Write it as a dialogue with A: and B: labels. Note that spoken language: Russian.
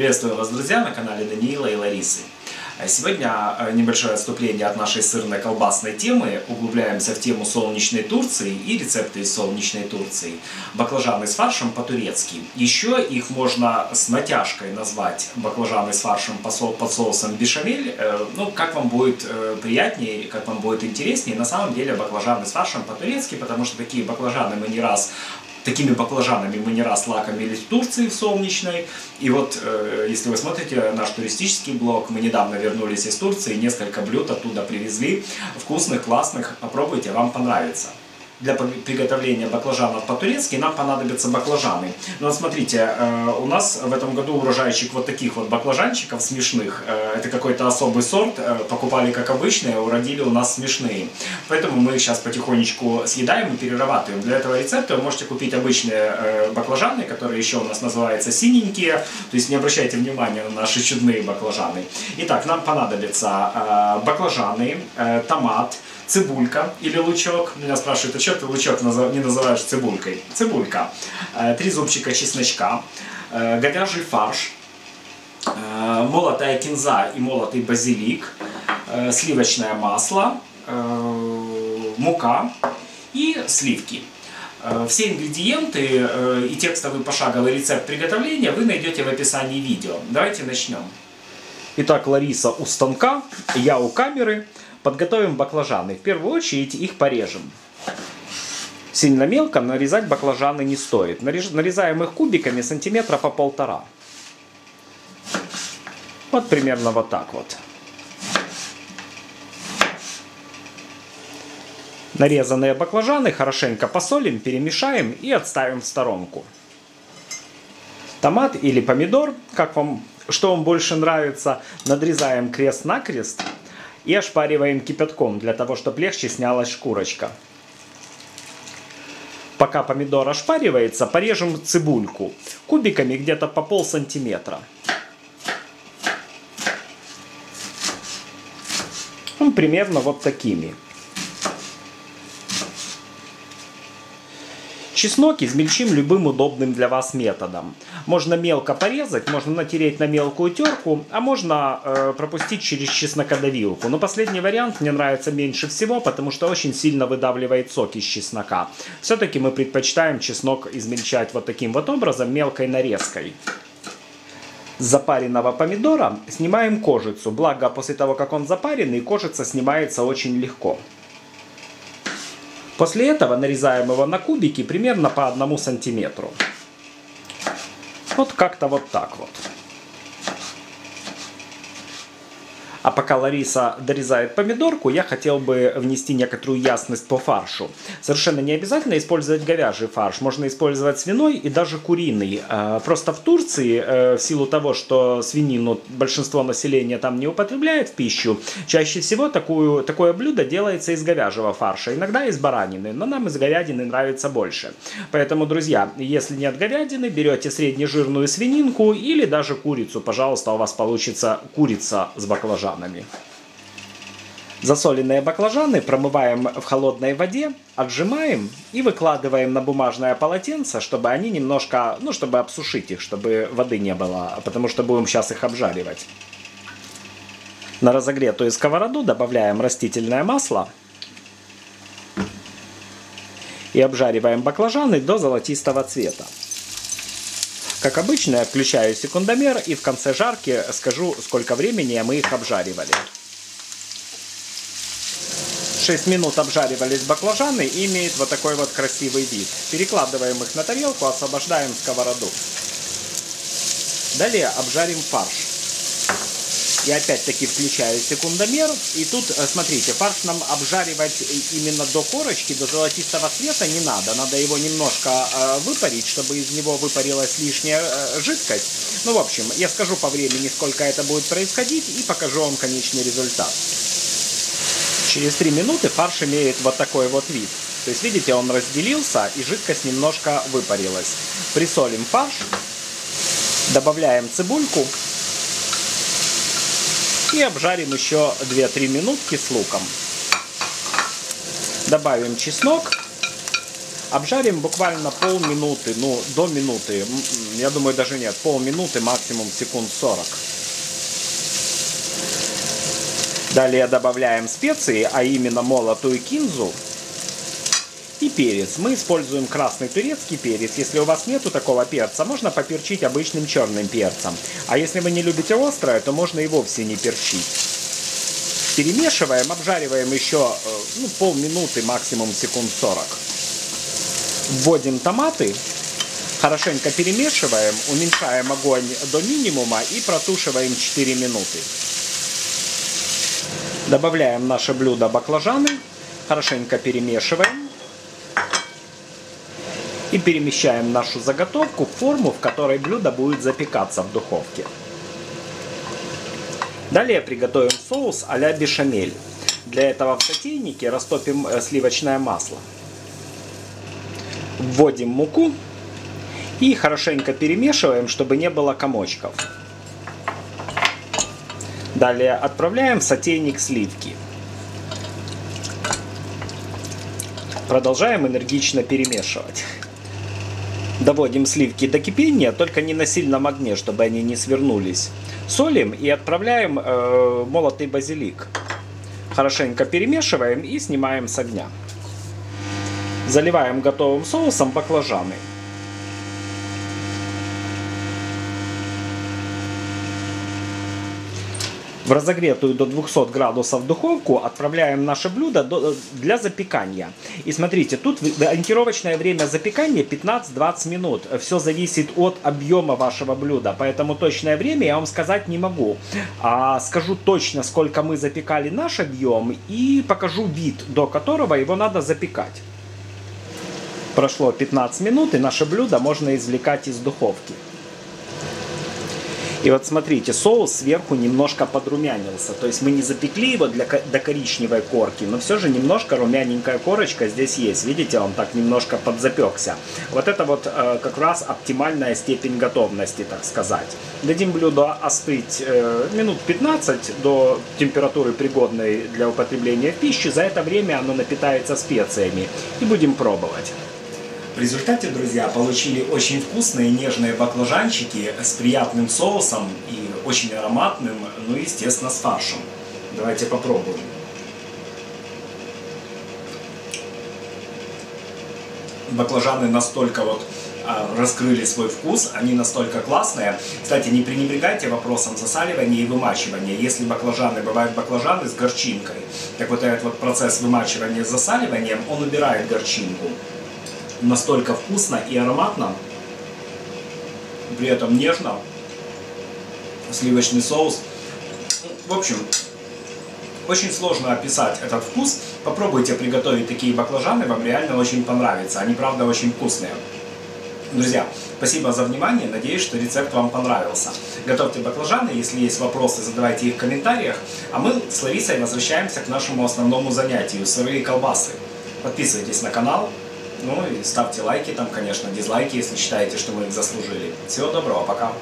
A: Приветствую вас, друзья, на канале Даниила и Ларисы. Сегодня э, небольшое отступление от нашей сырно-колбасной темы. Углубляемся в тему солнечной Турции и рецепты из солнечной Турции. Баклажаны с фаршем по-турецки. Еще их можно с натяжкой назвать баклажаны с фаршем под соусом бешамель. Э, ну, как вам будет э, приятнее, как вам будет интереснее. На самом деле баклажаны с фаршем по-турецки, потому что такие баклажаны мы не раз Такими баклажанами мы не раз лакомились в Турции, в Солнечной. И вот, э, если вы смотрите наш туристический блог, мы недавно вернулись из Турции, несколько блюд оттуда привезли. Вкусных, классных. Попробуйте, вам понравится для приготовления баклажанов по-турецки нам понадобятся баклажаны. Ну вот смотрите, э, у нас в этом году урожайчик вот таких вот баклажанчиков смешных. Э, это какой-то особый сорт, э, покупали как обычные, уродили у нас смешные. Поэтому мы их сейчас потихонечку съедаем и перерабатываем. Для этого рецепта вы можете купить обычные баклажаны, которые еще у нас называются синенькие. То есть не обращайте внимания на наши чудные баклажаны. Итак, нам понадобятся баклажаны, томат, цибулька или лучок. Меня спрашивают, а что ты лучок не называешь цибулькой? Цибулька. Э, три зубчика чесночка. Э, говяжий фарш. Э, молотая кинза и молотый базилик. Сливочное масло. Мука и сливки. Все ингредиенты и текстовый пошаговый рецепт приготовления вы найдете в описании видео. Давайте начнем. Итак, Лариса у станка, я у камеры. Подготовим баклажаны. В первую очередь их порежем. Сильно мелко нарезать баклажаны не стоит. Нарезаем их кубиками сантиметра по полтора. Вот примерно вот так вот. Нарезанные баклажаны хорошенько посолим, перемешаем и отставим в сторонку. Томат или помидор, как вам, что вам больше нравится, надрезаем крест-накрест и ошпариваем кипятком, для того, чтобы легче снялась шкурочка. Пока помидор ошпаривается, порежем цибульку кубиками где-то по пол сантиметра. Ну, примерно вот такими. Чеснок измельчим любым удобным для вас методом. Можно мелко порезать, можно натереть на мелкую терку, а можно э, пропустить через чеснокодавилку. Но последний вариант мне нравится меньше всего, потому что очень сильно выдавливает сок из чеснока. Все-таки мы предпочитаем чеснок измельчать вот таким вот образом, мелкой нарезкой. Запаренного помидора снимаем кожицу, благо после того, как он запаренный, кожица снимается очень легко. После этого нарезаем его на кубики примерно по одному сантиметру. Вот как-то вот так вот. А пока Лариса дорезает помидорку, я хотел бы внести некоторую ясность по фаршу. Совершенно не обязательно использовать говяжий фарш, можно использовать свиной и даже куриный. А, просто в Турции, э, в силу того, что свинину большинство населения там не употребляет в пищу, чаще всего такую, такое блюдо делается из говяжьего фарша, иногда из баранины, но нам из говядины нравится больше. Поэтому, друзья, если нет говядины, берете среднежирную свининку или даже курицу, пожалуйста, у вас получится курица с баклажаном баклажанами. Засоленные баклажаны промываем в холодной воде, отжимаем и выкладываем на бумажное полотенце, чтобы они немножко, ну, чтобы обсушить их, чтобы воды не было, потому что будем сейчас их обжаривать. На разогретую сковороду добавляем растительное масло и обжариваем баклажаны до золотистого цвета. Как обычно, я включаю секундомер и в конце жарки скажу, сколько времени мы их обжаривали. 6 минут обжаривались баклажаны и имеют вот такой вот красивый вид. Перекладываем их на тарелку, освобождаем сковороду. Далее обжарим фарш. Я опять-таки включаю секундомер. И тут, э, смотрите, фарш нам обжаривать именно до корочки, до золотистого цвета не надо. Надо его немножко э, выпарить, чтобы из него выпарилась лишняя э, жидкость. Ну, в общем, я скажу по времени, сколько это будет происходить, и покажу вам конечный результат. Через 3 минуты фарш имеет вот такой вот вид. То есть, видите, он разделился, и жидкость немножко выпарилась. Присолим фарш, добавляем цибульку, и обжарим еще 2-3 минутки с луком. Добавим чеснок.
B: Обжарим буквально полминуты, ну, до минуты. Я думаю, даже нет, полминуты, максимум секунд 40. Далее добавляем специи, а именно молотую кинзу и перец. Мы используем красный турецкий перец. Если у вас нету такого перца, можно поперчить обычным черным перцем. А если вы не любите острое, то можно и вовсе не перчить. Перемешиваем, обжариваем еще э, ну, полминуты, максимум секунд 40 вводим томаты, хорошенько перемешиваем, уменьшаем огонь до минимума и протушиваем 4 минуты. Добавляем наше блюдо баклажаны, хорошенько перемешиваем и перемещаем нашу заготовку в форму, в которой блюдо будет запекаться в духовке. Далее приготовим соус а-ля бешамель. Для этого в сотейнике растопим э, сливочное масло вводим муку и хорошенько перемешиваем, чтобы не было комочков. Далее отправляем в сотейник сливки. Продолжаем энергично перемешивать. Доводим сливки до кипения, только не на сильном огне, чтобы они не свернулись. Солим и отправляем э, молотый базилик. Хорошенько перемешиваем и снимаем с огня. Заливаем готовым соусом баклажаны. В разогретую до 200 градусов духовку отправляем наше блюдо для запекания. И смотрите, тут ориентировочное время запекания 15-20 минут. Все зависит от объема вашего блюда, поэтому точное время я вам сказать не могу. А скажу точно, сколько мы запекали наш объем и покажу вид, до которого его надо запекать. Прошло 15 минут, и наше блюдо можно извлекать из духовки. И вот смотрите, соус сверху немножко подрумянился. То есть мы не запекли его для, до коричневой корки, но все же немножко румяненькая корочка здесь есть. Видите, он так немножко подзапекся. Вот это вот э, как раз оптимальная степень готовности, так сказать. Дадим блюдо остыть э, минут 15 до температуры пригодной для употребления в пищу. За это время оно напитается специями. И будем пробовать.
A: В результате, друзья, получили очень вкусные нежные баклажанчики с приятным соусом и очень ароматным, ну и, естественно, с фаршем. Давайте попробуем. Баклажаны настолько вот а, раскрыли свой вкус, они настолько классные. Кстати, не пренебрегайте вопросом засаливания и вымачивания. Если баклажаны, бывают баклажаны с горчинкой, так вот этот вот процесс вымачивания с засаливанием, он убирает горчинку настолько вкусно и ароматно, при этом нежно, сливочный соус. В общем, очень сложно описать этот вкус. Попробуйте приготовить такие баклажаны, вам реально очень понравится. Они, правда, очень вкусные. Друзья, спасибо за внимание. Надеюсь, что рецепт вам понравился. Готовьте баклажаны. Если есть вопросы, задавайте их в комментариях. А мы с Ларисой возвращаемся к нашему основному занятию – сырые колбасы. Подписывайтесь на канал, ну и ставьте лайки там, конечно, дизлайки, если считаете, что мы их заслужили. Всего доброго, пока!